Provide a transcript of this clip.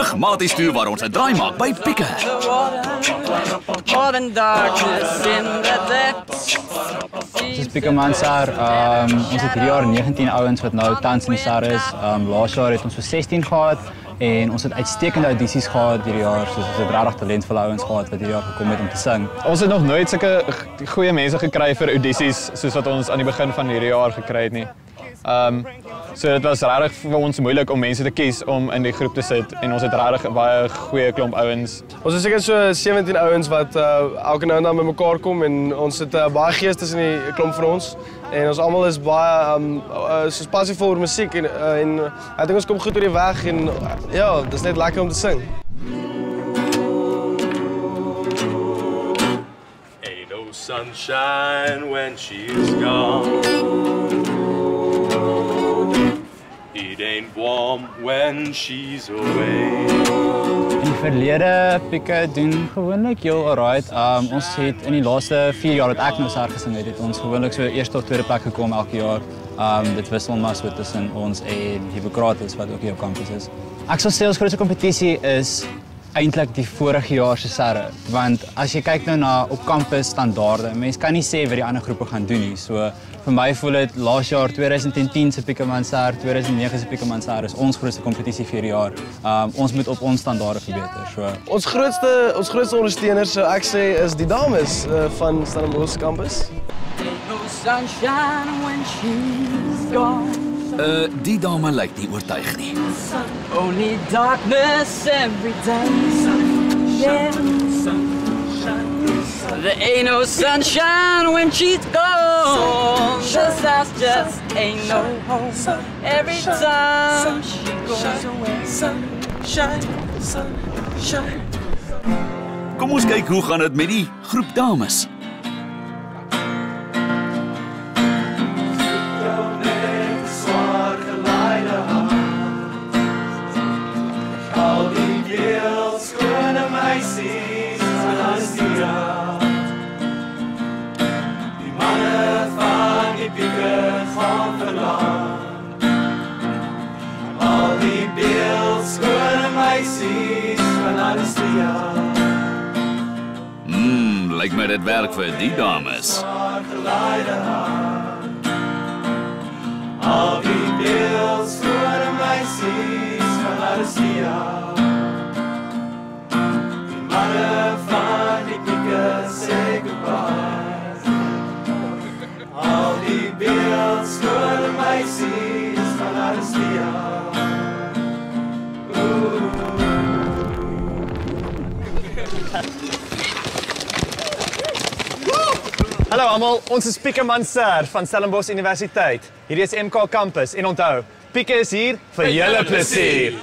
terug maties toe waar ons 'n draai maak by Pikke. More than darkness in the depths. Dis Pika Mansar. Ehm um, ons het hierdie jaar 19 ouens wat nou tans in die SAR is. Ehm um, laas jaar het ons so 16 gehad en ons het uitstekende audisies gehad hierdie jaar. So ons het regtig talentvolle ouens gehad wat hierdie jaar gekom het om te sing. Ons het nog nooit sulke goeie mense gekry vir audisies soos wat ons aan die begin van hierdie jaar gekry het nie. Ehm um, so dit was regtig vir ons moeilik om mense te kies om in die groep te sit en ons het regtig baie goeie klomp ouens. Ons is seker so 17 ouens wat uh, elke nou en dan bymekaar kom en ons het uh, baie gees tussen die klomp van ons en ons almal is baie um, uh, soos passievol oor musiek en uh, en uh, ek dink ons kom goed oor die weg en uh, ja, dis net lekker om te sing. Ain't no sunshine when she's gone. Warm when she's away. Die verlede Pika doen gewoonlik heel alright. Um, ons het in die laaste 4 jaar wat ek nou SAR gesing het, het ons gewoonlik so eerste of tweede plek gekom elke jaar. Um, dit wissel maar so tussen ons en Hippokrates wat ook hier op kampus is. Ek sal sê ons grootste kompetisie is eintlik die vorige jaar se serre want as jy kyk nou na op kampus standaarde mense kan nie sê wat die ander groepe gaan doen nie so vir my voel dit laas jaar 2010 se Piekeman Ser 2009 se Piekeman Ser is ons grootste kompetisie vir die jaar um, ons moet op ons standaarde verbeter so Ons grootste ons grootste ondersteuners sou ek sê is die dames uh, van Stellenbosch kampus. No sunshine when she's gone. Uh die dame lyk nie oortuig nie. Only darkness every day. Yeah. There ain't no sunshine when she's gone. This house just ain't no home. Every time she goes away. Kom ons kyk hoe gaan dit met die groep dames. meisjes van het Mmm, lijkt me dit werk voor die dames. Al die beelds, voor van Die die beeld voor de meisjes van Aristia. Hallo almal, ons is Pieter Manser van Stellenbosch Universiteit. Hierdie is MK kampus en onthou, Pieter is hier vir julle plesier.